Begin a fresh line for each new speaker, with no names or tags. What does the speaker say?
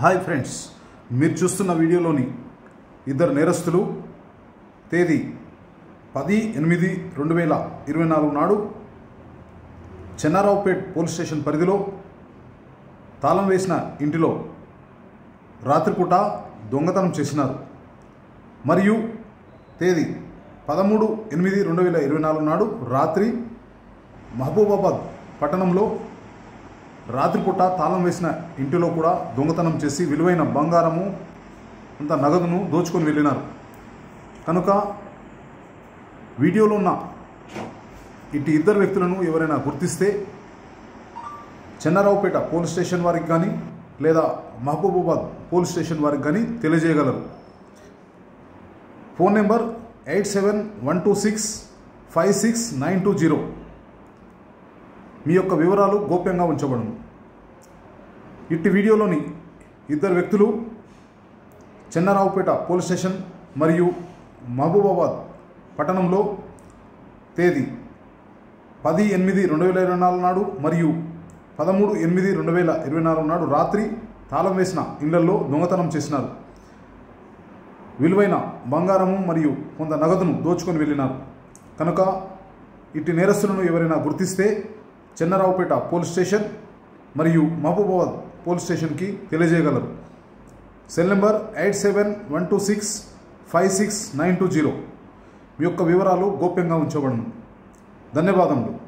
Hi friends మీరు చూస్తున్న వీడియోలోని ఇద్దరు నేరస్తులు తేదీ పది ఎనిమిది రెండు వేల ఇరవై నాలుగు నాడు చెన్నారావుపేట్ పోలీస్ స్టేషన్ పరిధిలో తాళం వేసిన ఇంటిలో రాత్రిపూట దొంగతనం చేసినారు. మరియు తేదీ పదమూడు ఎనిమిది రెండు వేల ఇరవై నాలుగు నాడు రాత్రి మహబూబాబాద్ పట్టణంలో రాత్రిపూట తాళం వేసిన ఇంటిలో కూడా దొంగతనం చేసి విలువైన బంగారము అంత నగదును దోచుకొని వెళ్ళినారు. కనుక వీడియోలో ఉన్న ఇటు ఇద్దరు వ్యక్తులను ఎవరైనా గుర్తిస్తే చెన్నారావుపేట పోలీస్ స్టేషన్ వారికి కానీ లేదా మహబూబాబాద్ పోలీస్ స్టేషన్ వారికి కానీ తెలియజేయగలరు. Phone number eight seven one two six five six nine two zero. మీ యొక్క వివరాలు గోప్యంగా ఉంచబడును. ఇట్టి వీడియోలోని ఇద్దరు వ్యక్తులు చెన్నారావుపేట పోలీస్ స్టేషన్ మరియు మహబూబాబాద్ పట్టణంలో తేదీ పది ఎనిమిది రెండు వేల ఇరవై నాలుగు నాడు మరియు పదమూడు ఎనిమిది రెండు వేల ఇరవై నాలుగు నాడు రాత్రి తాళం వేసిన ఇళ్ళలో దొంగతనం చేసినారు. విలువైన బంగారము మరియు కొంత నగదును దోచుకొని వెళ్ళినారు. కనుక ఇట్టి నేరస్తులను ఎవరైనా గుర్తిస్తే చెన్నరావుపేట పోలీస్ స్టేషన్ మరియు మహబూబాబాద్ పోలీస్ స్టేషన్కి తెలియజేయగలరు. Cell number eight seven one two six five six nine two zero. మీ యొక్క వివరాలు గోప్యంగా ఉంచబడను. ధన్యవాదములు.